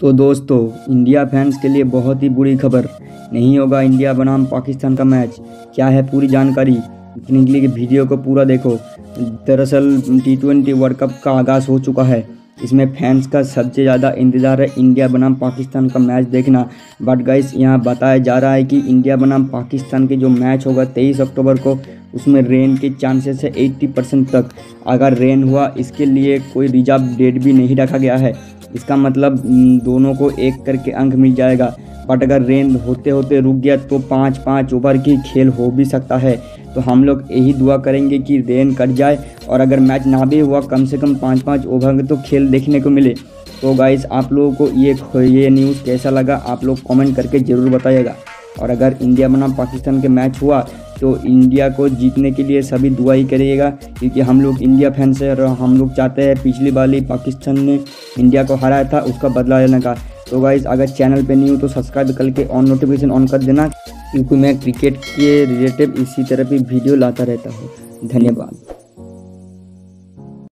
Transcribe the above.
तो दोस्तों, India fans के लिए बहुत ही बुरी खबर। नहीं होगा इंडिया बनाम पाकिस्तान का मैच। क्या है पूरी जानकारी? देखने के लिए वीडियो को पूरा देखो। दरअसल टी ट्वेंटी वर्ल्ड कप का आगाज़ हो चुका है। इसमें फैंस का सबसे ज़्यादा इंतज़ार है इंडिया बनाम पाकिस्तान का मैच देखना। बट गाइस यहाँ बताया जा रहा है कि इंडिया बनाम पाकिस्तान के जो मैच होगा तेईस अक्टूबर को उसमें रेन के चांसेस है एट्टी परसेंट तक। अगर रेन हुआ, इसके लिए कोई रिज़र्व डेट भी नहीं रखा गया है। इसका मतलब दोनों को एक करके अंक मिल जाएगा। बट अगर रेन होते होते रुक गया तो पाँच पाँच ओवर की खेल हो भी सकता है। तो हम लोग यही दुआ करेंगे कि रेन कट जाए। और अगर मैच ना भी हुआ, कम से कम पाँच पाँच ओवर तो खेल देखने को मिले। तो गाइस आप लोगों को ये ये न्यूज़ कैसा लगा, आप लोग कमेंट करके ज़रूर बताइएगा। और अगर इंडिया बनाम पाकिस्तान के मैच हुआ तो इंडिया को जीतने के लिए सभी दुआ ही करिएगा, क्योंकि हम लोग इंडिया फैंस हैं और हम लोग चाहते हैं पिछली बार पाकिस्तान ने इंडिया को हराया था, उसका बदला लेने का। तो गाइज़ अगर चैनल पे नहीं हो तो सब्सक्राइब करके ऑन नोटिफिकेशन ऑन कर देना, क्योंकि मैं क्रिकेट के रिलेटेड इसी तरह की वीडियो लाता रहता हूँ। धन्यवाद।